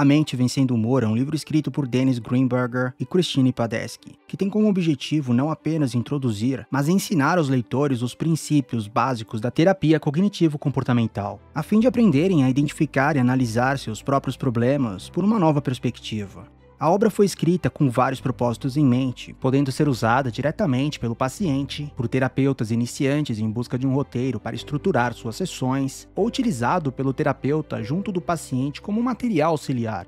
A Mente Vencendo o Humor é um livro escrito por Dennis Greenberger e Christine Padesky, que tem como objetivo não apenas introduzir, mas ensinar aos leitores os princípios básicos da terapia cognitivo-comportamental, a fim de aprenderem a identificar e analisar seus próprios problemas por uma nova perspectiva. A obra foi escrita com vários propósitos em mente, podendo ser usada diretamente pelo paciente, por terapeutas iniciantes em busca de um roteiro para estruturar suas sessões, ou utilizado pelo terapeuta junto do paciente como material auxiliar.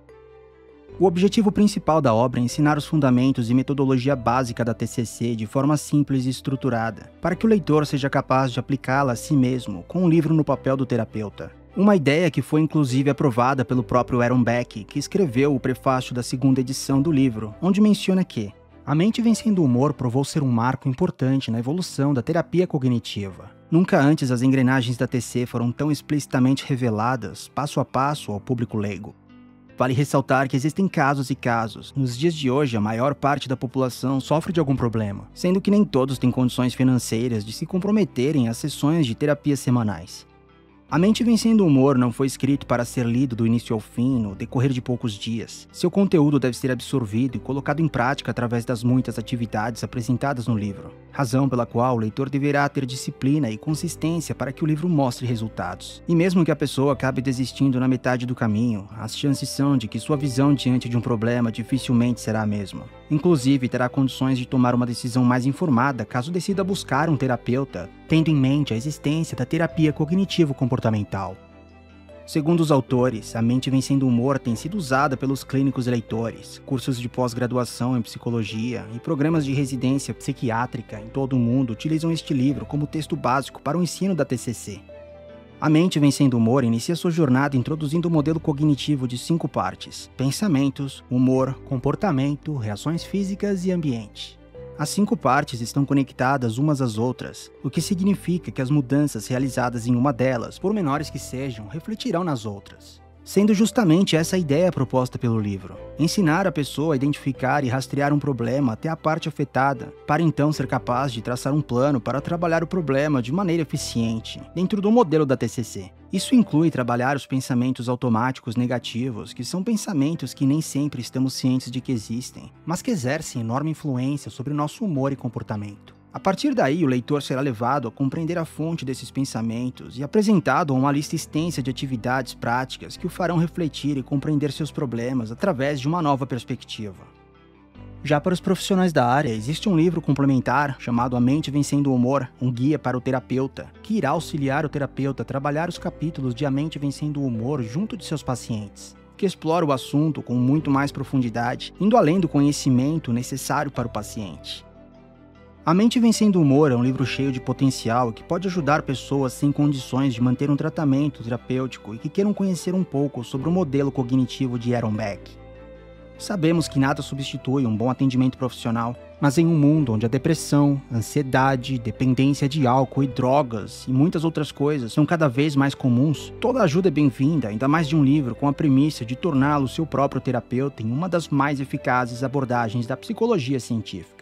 O objetivo principal da obra é ensinar os fundamentos e metodologia básica da TCC de forma simples e estruturada, para que o leitor seja capaz de aplicá-la a si mesmo, com o livro no papel do terapeuta. Uma ideia que foi inclusive aprovada pelo próprio Aaron Beck, que escreveu o prefácio da segunda edição do livro, onde menciona que a mente vencendo o humor provou ser um marco importante na evolução da terapia cognitiva. Nunca antes as engrenagens da TC foram tão explicitamente reveladas, passo a passo, ao público leigo. Vale ressaltar que existem casos e casos. Nos dias de hoje, a maior parte da população sofre de algum problema, sendo que nem todos têm condições financeiras de se comprometerem às sessões de terapia semanais. A Mente Vencendo o Humor não foi escrito para ser lido do início ao fim no decorrer de poucos dias. Seu conteúdo deve ser absorvido e colocado em prática através das muitas atividades apresentadas no livro, razão pela qual o leitor deverá ter disciplina e consistência para que o livro mostre resultados. E mesmo que a pessoa acabe desistindo na metade do caminho, as chances são de que sua visão diante de um problema dificilmente será a mesma. Inclusive, terá condições de tomar uma decisão mais informada caso decida buscar um terapeuta tendo em mente a existência da terapia cognitivo-comportamental. Segundo os autores, a mente vencendo o humor tem sido usada pelos clínicos leitores, cursos de pós-graduação em psicologia e programas de residência psiquiátrica em todo o mundo utilizam este livro como texto básico para o ensino da TCC. A mente vencendo o humor inicia sua jornada introduzindo o um modelo cognitivo de cinco partes: pensamentos, humor, comportamento, reações físicas e ambiente. As cinco partes estão conectadas umas às outras, o que significa que as mudanças realizadas em uma delas, por menores que sejam, refletirão nas outras. Sendo justamente essa a ideia proposta pelo livro: ensinar a pessoa a identificar e rastrear um problema até a parte afetada, para então ser capaz de traçar um plano para trabalhar o problema de maneira eficiente, dentro do modelo da TCC. Isso inclui trabalhar os pensamentos automáticos negativos, que são pensamentos que nem sempre estamos cientes de que existem, mas que exercem enorme influência sobre nosso humor e comportamento. A partir daí, o leitor será levado a compreender a fonte desses pensamentos e apresentado a uma lista extensa de atividades práticas que o farão refletir e compreender seus problemas através de uma nova perspectiva. Já para os profissionais da área, existe um livro complementar chamado A Mente Vencendo o Humor, um guia para o terapeuta, que irá auxiliar o terapeuta a trabalhar os capítulos de A Mente Vencendo o Humor junto de seus pacientes, que explora o assunto com muito mais profundidade, indo além do conhecimento necessário para o paciente. A Mente Vencendo o Humor é um livro cheio de potencial que pode ajudar pessoas sem condições de manter um tratamento terapêutico e que queiram conhecer um pouco sobre o modelo cognitivo de Aaron Beck. Sabemos que nada substitui um bom atendimento profissional, mas em um mundo onde a depressão, ansiedade, dependência de álcool e drogas e muitas outras coisas são cada vez mais comuns, toda ajuda é bem-vinda, ainda mais de um livro com a premissa de torná-lo seu próprio terapeuta em uma das mais eficazes abordagens da psicologia científica.